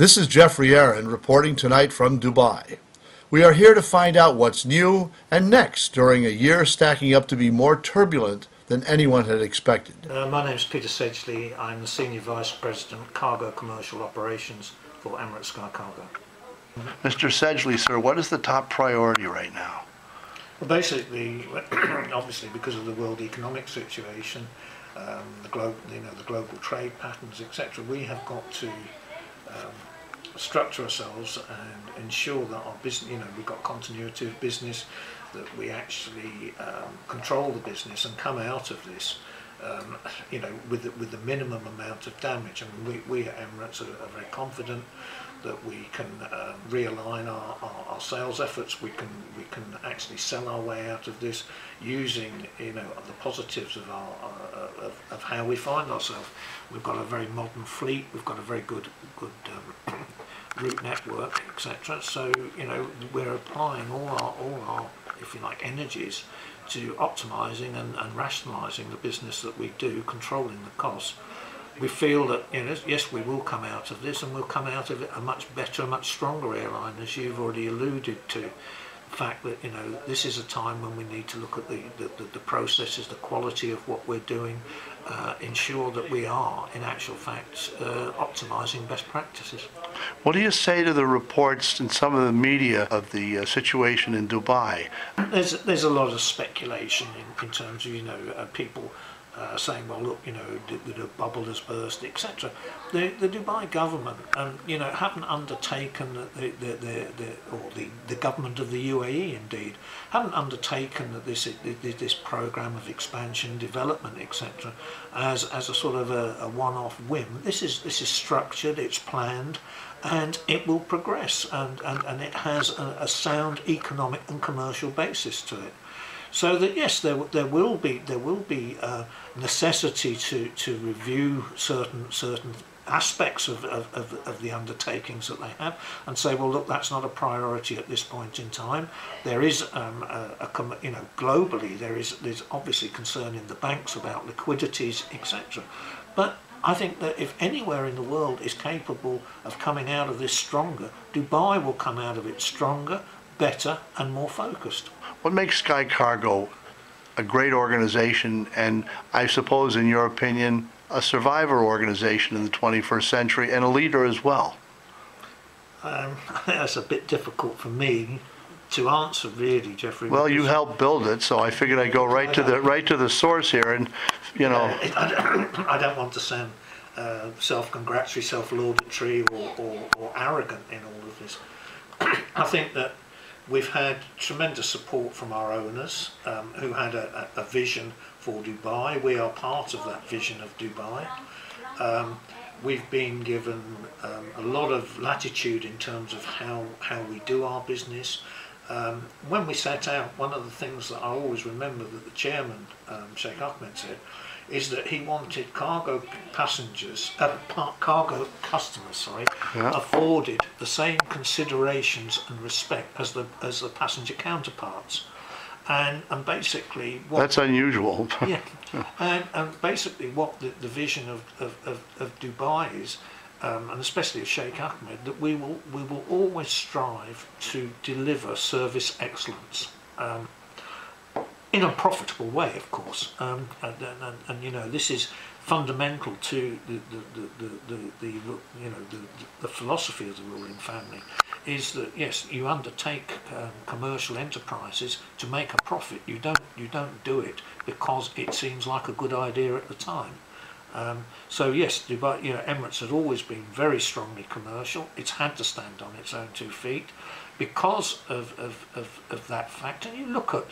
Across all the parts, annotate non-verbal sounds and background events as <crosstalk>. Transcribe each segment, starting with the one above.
This is Geoffrey Arend reporting tonight from Dubai. We are here to find out what's new and next during a year stacking up to be more turbulent than anyone had expected. Uh, my name is Peter Sedgley. I'm the Senior Vice President, Cargo Commercial Operations for Emirates Sky Cargo. Mr. Sedgley, sir, what is the top priority right now? Well, basically, <clears throat> obviously, because of the world economic situation, um, the global, you know, the global trade patterns, etc., we have got to um, structure ourselves and ensure that our business, you know, we've got continuity of business, that we actually um, control the business and come out of this, um, you know, with the, with the minimum amount of damage. I mean, we, we at Emirates are, are very confident that we can uh, realign our, our, our, sales efforts. We can we can actually sell our way out of this using you know the positives of our uh, of, of how we find ourselves. We've got a very modern fleet. We've got a very good good um, <coughs> route network, etc. So you know we're applying all our all our if you like energies to optimizing and, and rationalizing the business that we do, controlling the costs we feel that you know, yes, we will come out of this, and we'll come out of it a much better, a much stronger airline, as you've already alluded to. Fact that you know this is a time when we need to look at the the, the, the processes, the quality of what we're doing, uh, ensure that we are, in actual fact, uh, optimising best practices. What do you say to the reports in some of the media of the uh, situation in Dubai? There's there's a lot of speculation in, in terms of you know uh, people uh, saying, well, look, you know, the, the bubble has burst, etc. The, the Dubai government, um, you know, haven't undertaken the, the, the, the or the, the government of the UAE, indeed, haven't undertaken this this program of expansion, development, etc. as as a sort of a, a one-off whim. This is this is structured, it's planned, and it will progress, and and, and it has a, a sound economic and commercial basis to it. So that yes, there there will be there will be a necessity to to review certain certain aspects of, of, of, of, the undertakings that they have and say, well, look, that's not a priority at this point in time. There is, um, a, a, you know, globally, there is there's obviously concern in the banks about liquidities, etc. But I think that if anywhere in the world is capable of coming out of this stronger, Dubai will come out of it stronger, better, and more focused. What makes Sky Cargo a great organization and I suppose in your opinion a survivor organization in the 21st century and a leader as well? Um, <laughs> that's a bit difficult for me to answer really Geoffrey. Well you helped build it so I figured I'd go right to the right to the source here and you know uh, I, don't, <coughs> I, don't, want to sound uh, self-congratulatory, self-laudatory or, or, or arrogant in all of this. <coughs> I think that We've had tremendous support from our owners um, who had a, a, vision for Dubai. We are part of that vision of Dubai. Um, we've been given um, a lot of latitude in terms of how, how we do our business. Um, when we set out, one of the things that I always remember that the chairman, um, Sheikh Ahmed, said is that he wanted cargo passengers, uh, cargo customers, sorry, yeah. afforded the same considerations and respect as the as the passenger counterparts. And, and basically what, that's unusual yeah <laughs> and, and basically what the, the vision of, of, of, of Dubai is um, and especially of Sheikh Ahmed that we will we will always strive to deliver service excellence um, in a profitable way, of course. Um, and, and, and, you know, this is fundamental to the, the, the, the, you know, the, the philosophy of the ruling family is that, yes, you undertake um, commercial enterprises to make a profit. You don't, you don't do it because it seems like a good idea at the time. Um, so yes, Dubai, you know, Emirates has always been very strongly commercial. It's had to stand on its own two feet because of, of, of, of that fact. And you look at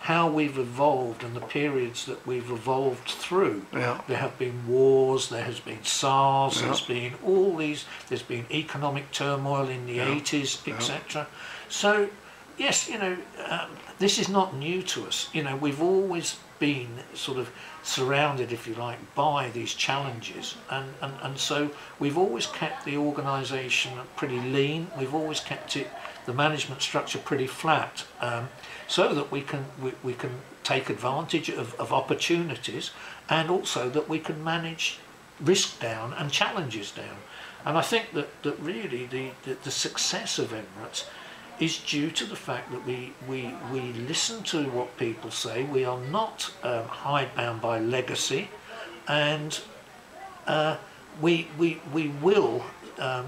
how we've evolved and the periods that we've evolved through. Yeah. There have been wars, there has been SARS, yeah. there's been all these, there's been economic turmoil in the yeah. 80s, etc. So, yes, you know, um, this is not new to us. You know, we've always been sort of surrounded, if you like, by these challenges. And, and, and so we've always kept the organisation pretty lean, we've always kept it, the management structure pretty flat. Um, so that we can we, we can take advantage of, of opportunities and also that we can manage risk down and challenges down. And I think that, that really the, the, the success of Emirates is due to the fact that we, we, we listen to what people say. We are not um, hidebound by legacy, and uh, we, we, we will um,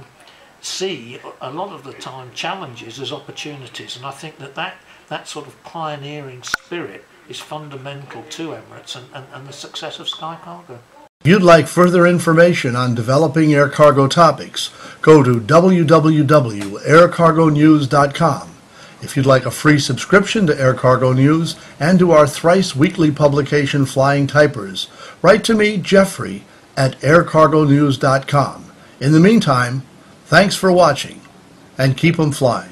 see a lot of the time challenges as opportunities. And I think that that, that sort of pioneering spirit is fundamental to Emirates and, and, and the success of Sky Cargo. If you'd like further information on developing air cargo topics, go to www.aircargonews.com. If you'd like a free subscription to Air Cargo News and to our thrice weekly publication Flying Typers, write to me, Geoffrey, at aircargonews.com. In the meantime, thanks for watching and keep 'em flying.